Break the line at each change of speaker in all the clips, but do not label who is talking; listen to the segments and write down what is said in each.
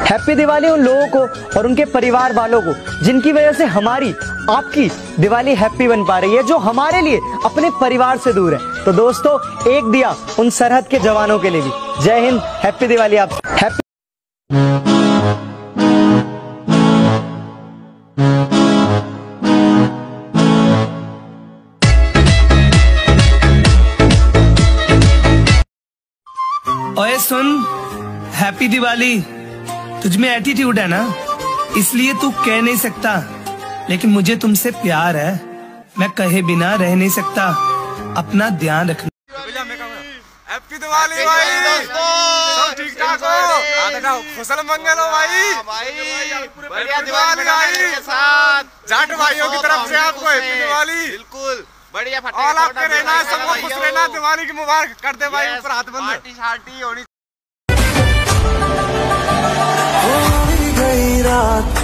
Happy Diwali उन लोगों को और उनके परिवार वालों को, जिनकी वजह से हमारी, आपकी दिवाली हैप्पी बन पा रही है, जो हमारे लिए अपने परिवार से दूर है। तो दोस्तों, एक दिया उन सरहद के जवानों के लिए भी। जय हिंद, हैप्पी दिवाली आप। हैप्पी
ओए सुन, हैप्पी दिवाली। तुझ में एटीट्यूड है ना? इसलिए तू कह नहीं सकता। लेकिन मुझे तुमसे प्यार है। मैं कहे बिना रह नहीं सकता। अपना ध्यान रखना
हैप्पी दिवाली भाई। सब ठीक ठाक हो हाँ खुशल मंगल हो भाई।
बढ़िया दिवाली साथ।
जाट भाइयों की तरफ़ से आपको हैप्पी दिवाली
बिल्कुल। बढ़िया
और आपके रहना सबको खुश रहना। दिवाली की मुबारक कर दे भाई ऊपर हाथ बंद।
पार्टी शार्टी होनी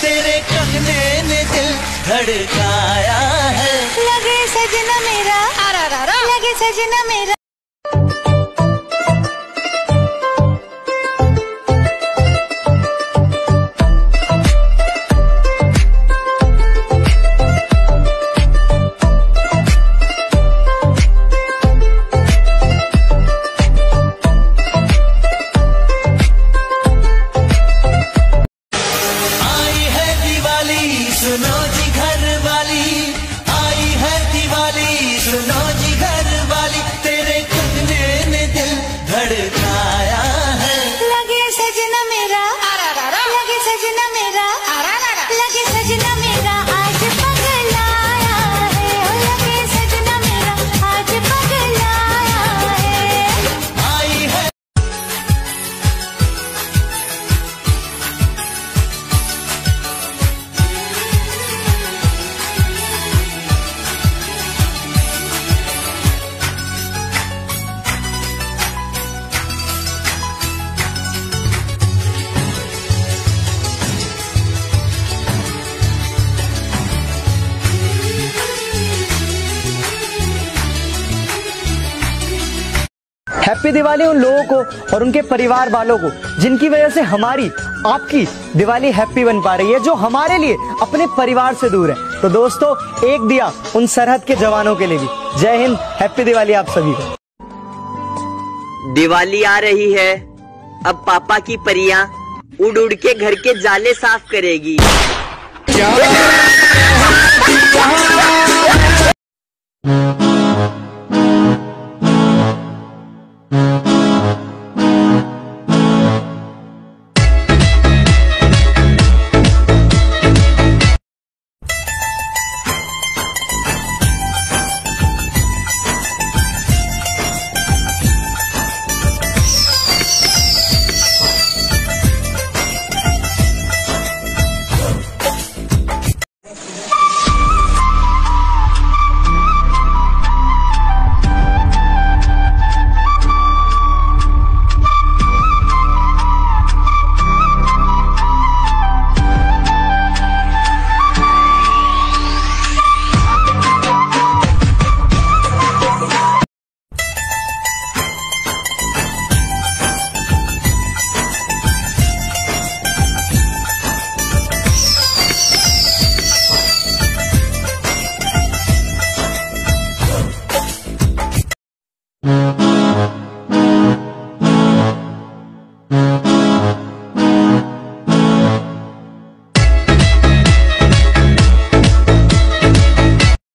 तेरे कंगने ने दिल धड़काया है।
लगे सजना मेरा। लगे सजना मेरा।
हैप्पी दिवाली उन लोगों को और उनके परिवार वालों को, जिनकी वजह से हमारी, आपकी दिवाली हैप्पी बन पा रही है, जो हमारे लिए अपने परिवार से दूर है। तो दोस्तों, एक दिया उन सरहद के जवानों के लिए भी। जय हिंद, हैप्पी दिवाली आप सभी को।
दिवाली आ रही है। अब पापा की परियाँ उड़ उड़ के घर के जाले साफ़ करेगी।